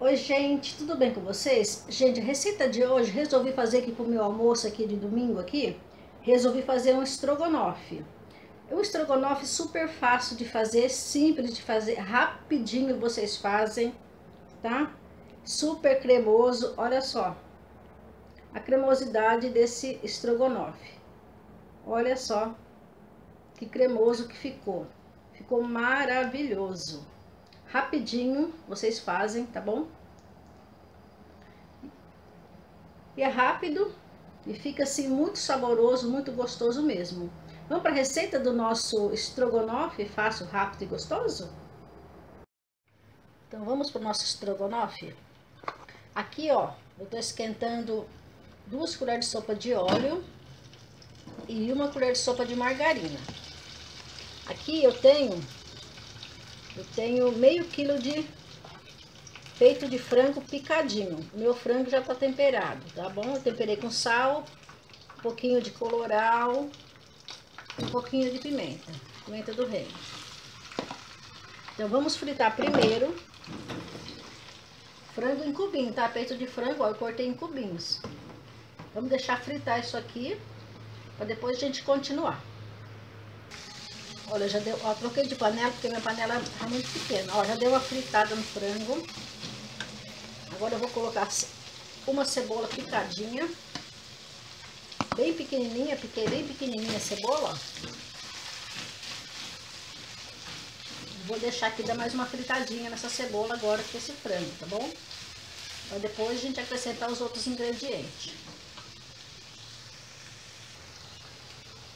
Oi gente, tudo bem com vocês? Gente, a receita de hoje resolvi fazer aqui pro meu almoço aqui de domingo aqui, resolvi fazer um estrogonofe. É um estrogonofe super fácil de fazer, simples de fazer, rapidinho vocês fazem, tá? Super cremoso, olha só. A cremosidade desse estrogonofe. Olha só que cremoso que ficou. Ficou maravilhoso rapidinho vocês fazem, tá bom? E é rápido e fica assim muito saboroso, muito gostoso mesmo. Vamos para a receita do nosso estrogonofe, fácil, rápido e gostoso? Então vamos para o nosso estrogonofe. Aqui ó, eu estou esquentando duas colheres de sopa de óleo e uma colher de sopa de margarina. Aqui eu tenho eu tenho meio quilo de peito de frango picadinho. Meu frango já tá temperado, tá bom? Eu temperei com sal, um pouquinho de coloral, um pouquinho de pimenta, pimenta do reino. Então vamos fritar primeiro frango em cubinho, tá? Peito de frango, ó, eu cortei em cubinhos. Vamos deixar fritar isso aqui, para depois a gente continuar. Olha, já deu, ó, troquei de panela porque minha panela é muito pequena. Ó, já deu uma fritada no frango. Agora eu vou colocar uma cebola picadinha. Bem pequenininha, piquei bem pequenininha a cebola. Vou deixar aqui dar mais uma fritadinha nessa cebola agora com esse frango, tá bom? Para depois a gente acrescentar os outros ingredientes.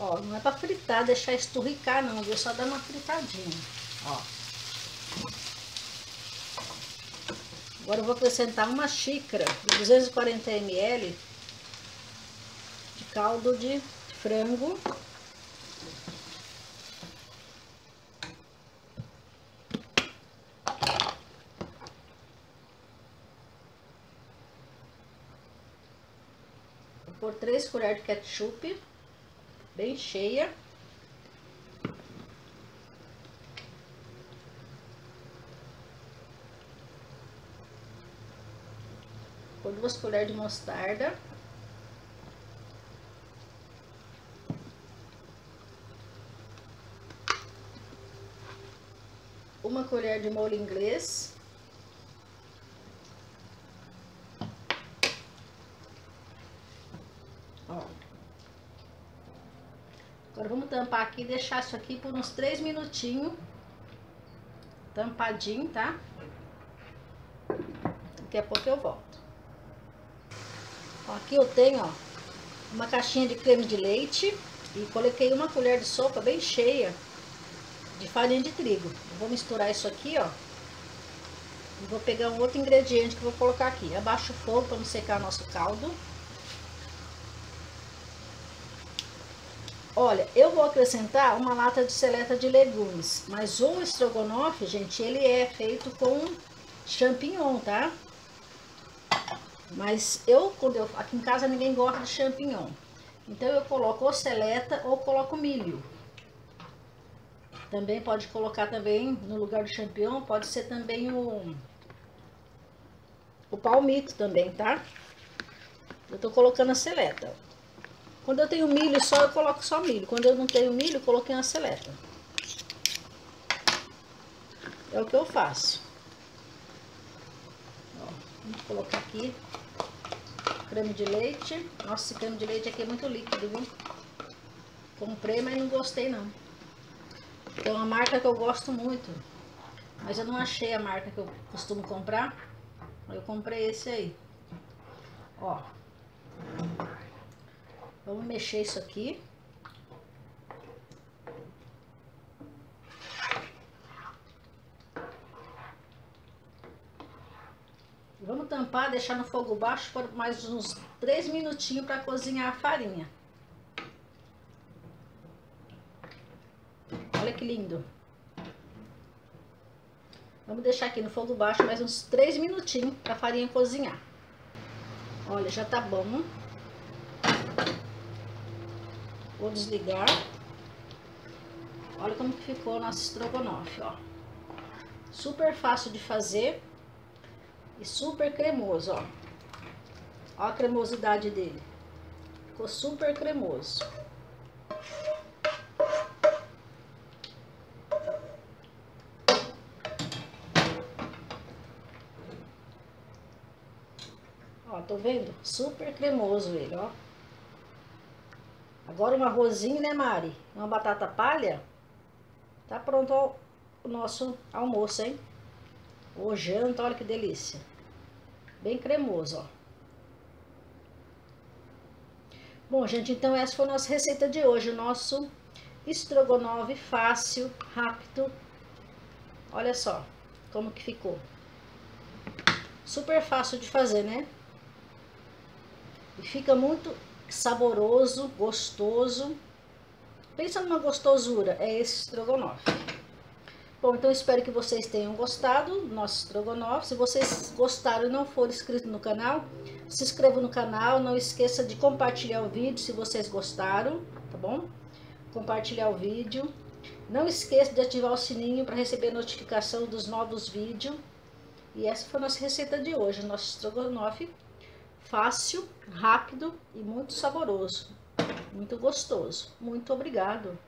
Ó, não é pra fritar, deixar esturricar não, viu? Só dar uma fritadinha, ó. Agora eu vou acrescentar uma xícara de 240 ml de caldo de frango. Vou pôr 3 colheres de ketchup bem cheia. Por duas colheres de mostarda. Uma colher de molho inglês. Agora vamos tampar aqui e deixar isso aqui por uns 3 minutinhos. Tampadinho, tá? Daqui a pouco eu volto. Aqui eu tenho, ó, uma caixinha de creme de leite e coloquei uma colher de sopa bem cheia de farinha de trigo. Eu vou misturar isso aqui, ó. E vou pegar um outro ingrediente que eu vou colocar aqui. Abaixo o fogo para não secar nosso caldo. Olha, eu vou acrescentar uma lata de seleta de legumes, mas o estrogonofe, gente, ele é feito com champignon, tá? Mas eu, quando eu, aqui em casa ninguém gosta de champignon. Então eu coloco ou seleta ou coloco milho. Também pode colocar também, no lugar do champignon, pode ser também o, o palmito também, tá? Eu tô colocando a seleta. Quando eu tenho milho só, eu coloco só milho. Quando eu não tenho milho, eu coloquei uma seleta. É o que eu faço. Ó, vamos colocar aqui creme de leite. Nossa, esse creme de leite aqui é muito líquido, viu? Comprei, mas não gostei não. Tem uma marca que eu gosto muito. Mas eu não achei a marca que eu costumo comprar. Eu comprei esse aí. Ó. Vamos mexer isso aqui. Vamos tampar, deixar no fogo baixo por mais uns 3 minutinhos para cozinhar a farinha. Olha que lindo. Vamos deixar aqui no fogo baixo mais uns 3 minutinhos para a farinha cozinhar. Olha, já tá bom. Vou desligar. Olha como que ficou o nosso estrogonofe, ó. Super fácil de fazer. E super cremoso, ó. Ó a cremosidade dele. Ficou super cremoso. Ó, tô vendo? Super cremoso ele, ó. Agora um arrozinho, né, Mari? Uma batata palha. Tá pronto o nosso almoço, hein? Ou janta, olha que delícia. Bem cremoso, ó. Bom, gente, então essa foi a nossa receita de hoje. O nosso estrogonofe fácil, rápido. Olha só como que ficou. Super fácil de fazer, né? E fica muito saboroso, gostoso. Pensa numa gostosura, é esse estrogonofe. Bom, então espero que vocês tenham gostado do nosso estrogonofe. Se vocês gostaram e não for inscrito no canal, se inscreva no canal. Não esqueça de compartilhar o vídeo se vocês gostaram, tá bom? Compartilhar o vídeo. Não esqueça de ativar o sininho para receber notificação dos novos vídeos. E essa foi a nossa receita de hoje, nosso estrogonofe fácil, rápido e muito saboroso. Muito gostoso. Muito obrigado.